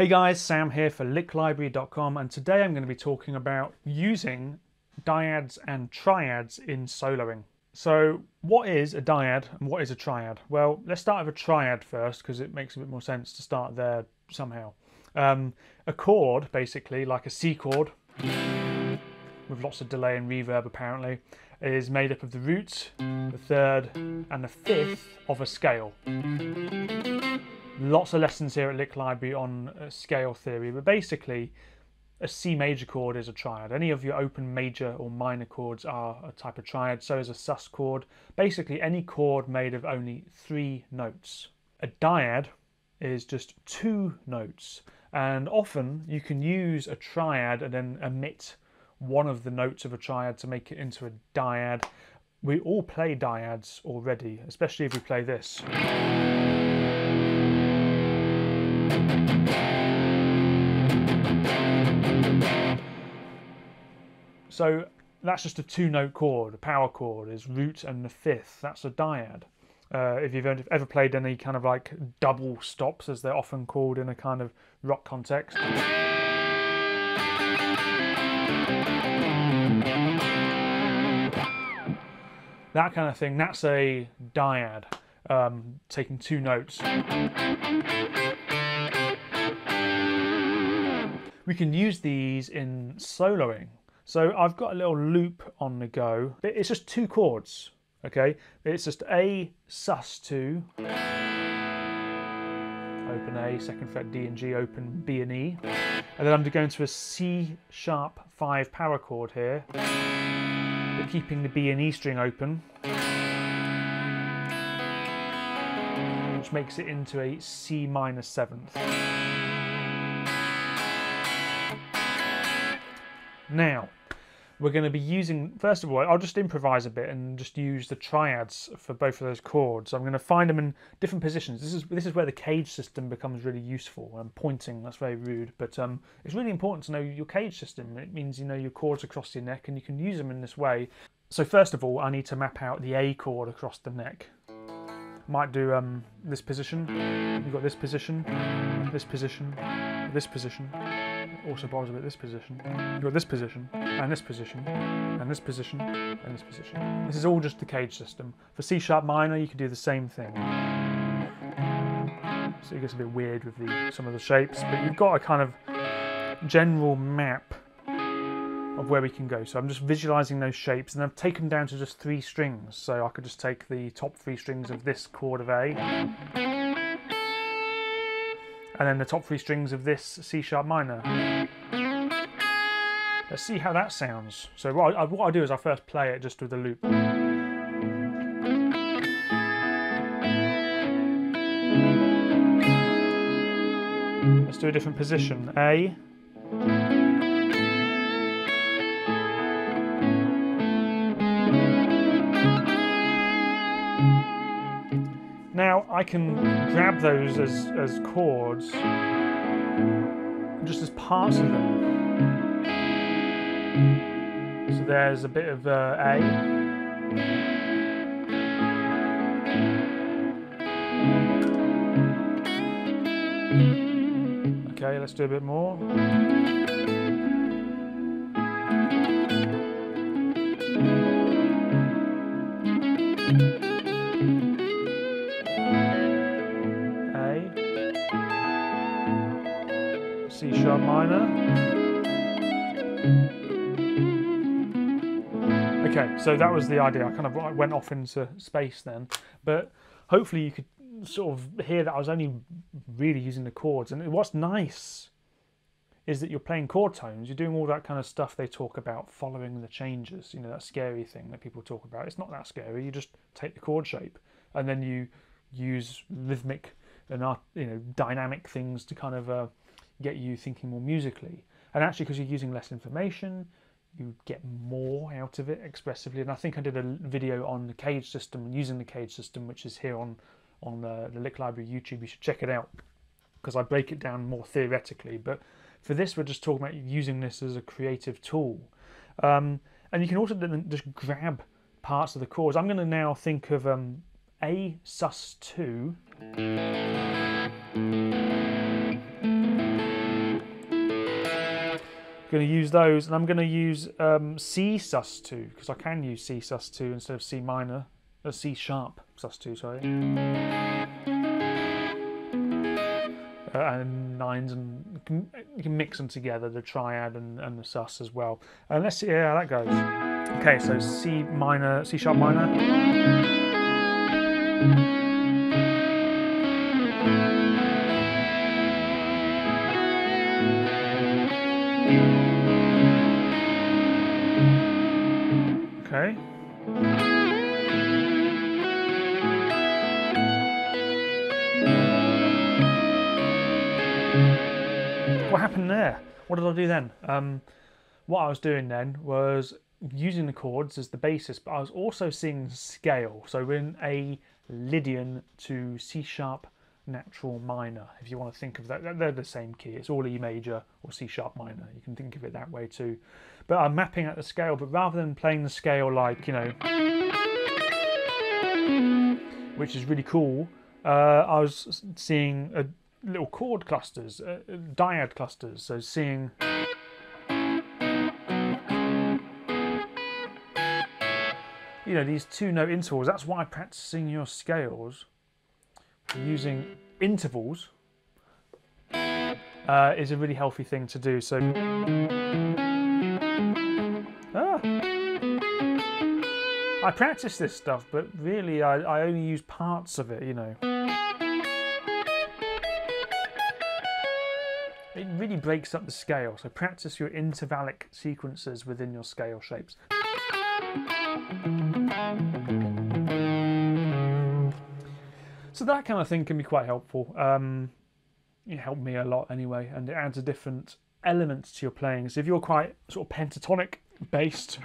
Hey guys, Sam here for licklibrary.com and today I'm going to be talking about using dyads and triads in soloing. So what is a dyad and what is a triad? Well, let's start with a triad first because it makes a bit more sense to start there somehow. Um, a chord, basically, like a C chord, with lots of delay and reverb apparently, is made up of the root, the third and the fifth of a scale. Lots of lessons here at Lick Library on uh, scale theory, but basically a C major chord is a triad. Any of your open major or minor chords are a type of triad, so is a sus chord. Basically any chord made of only three notes. A dyad is just two notes and often you can use a triad and then omit one of the notes of a triad to make it into a dyad. We all play dyads already, especially if we play this. So that's just a two note chord, a power chord is root and the fifth, that's a dyad. Uh, if you've ever played any kind of like double stops as they're often called in a kind of rock context. that kind of thing, that's a dyad, um, taking two notes. We can use these in soloing. So I've got a little loop on the go. It's just two chords, okay? It's just A sus2, open A, second fret D and G, open B and E. And then I'm going to a C sharp 5 power chord here but keeping the B and E string open, which makes it into a C minor seventh. Now, we're going to be using, first of all, I'll just improvise a bit and just use the triads for both of those chords. I'm going to find them in different positions. This is this is where the CAGED system becomes really useful. I'm pointing, that's very rude, but um, it's really important to know your CAGED system. It means you know your chords across your neck and you can use them in this way. So first of all, I need to map out the A chord across the neck. Might do um, this position, you've got this position, this position, this position, also borrows a bit this position. You've got this position, and this position, and this position, and this position. This is all just the CAGED system. For C sharp minor, you can do the same thing. So it gets a bit weird with the, some of the shapes, but you've got a kind of general map of where we can go. So I'm just visualizing those shapes and I've taken down to just three strings. So I could just take the top three strings of this chord of A and then the top three strings of this C sharp minor. Let's see how that sounds. So what I, what I do is I first play it just with the loop. Let's do a different position. A. Now I can grab those as, as chords, just as parts of them. So there's a bit of uh, A. Okay, let's do a bit more. Okay, so that was the idea. I kind of went off into space then, but hopefully you could sort of hear that I was only really using the chords. And what's nice is that you're playing chord tones. You're doing all that kind of stuff they talk about, following the changes. You know that scary thing that people talk about. It's not that scary. You just take the chord shape and then you use rhythmic and you know dynamic things to kind of uh, get you thinking more musically. And actually, because you're using less information, you get more out of it expressively. And I think I did a video on the CAGED system, and using the CAGED system, which is here on on the, the Lick Library YouTube. You should check it out because I break it down more theoretically. But for this, we're just talking about using this as a creative tool. Um, and you can also just grab parts of the chords. I'm going to now think of um, A sus2 going to use those, and I'm going to use um, C sus2 because I can use C sus2 instead of C minor, uh, C sharp sus2, sorry. Uh, and nines, and you can, you can, mix them together, the triad and, and the sus as well. And let's see how that goes. Okay, so C minor, C sharp minor. What happened there? What did I do then? Um, what I was doing then was using the chords as the basis, but I was also seeing scale. So we're in a Lydian to C sharp natural minor, if you want to think of that. They're the same key. It's all E major or C sharp minor. You can think of it that way too. But I'm mapping out the scale, but rather than playing the scale like, you know, which is really cool, uh, I was seeing a little chord clusters, uh, dyad clusters. So seeing. You know, these two note intervals, that's why practicing your scales using intervals uh, is a really healthy thing to do. So, ah, I practice this stuff, but really I, I only use parts of it, you know. Breaks up the scale, so practice your intervallic sequences within your scale shapes. So that kind of thing can be quite helpful. Um, it helped me a lot anyway, and it adds a different element to your playing. So if you're quite sort of pentatonic based,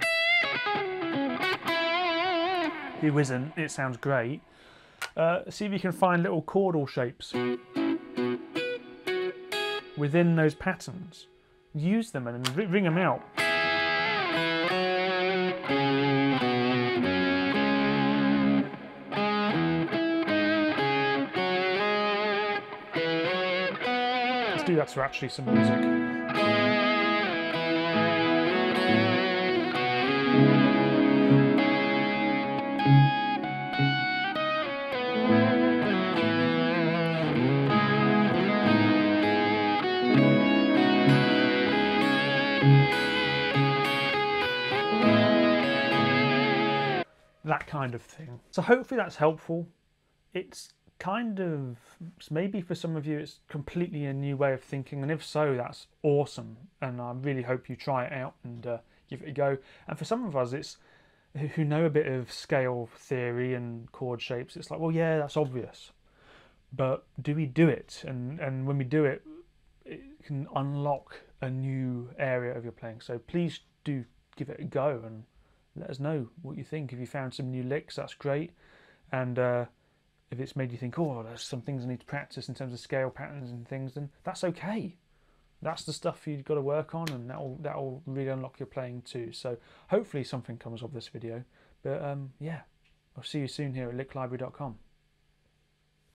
who isn't, it sounds great. Uh, see if you can find little chordal shapes within those patterns. Use them and ring them out. Let's do that to actually some music. Kind of thing. So hopefully that's helpful. It's kind of maybe for some of you it's completely a new way of thinking. And if so that's awesome. And i really hope you try it out and uh, give it a go. And for some of us it's who know a bit of scale theory and chord shapes it's like well yeah that's obvious. But do we do it? And and when we do it it can unlock a new area of your playing. So please do give it a go and let us know what you think if you found some new licks that's great and uh, if it's made you think, oh, there's some things I need to practice in terms of scale patterns and things, then that's okay. That's the stuff you've got to work on, and that'll that'll really unlock your playing too. So hopefully something comes of this video. But um, yeah, I'll see you soon here at licklibrary.com.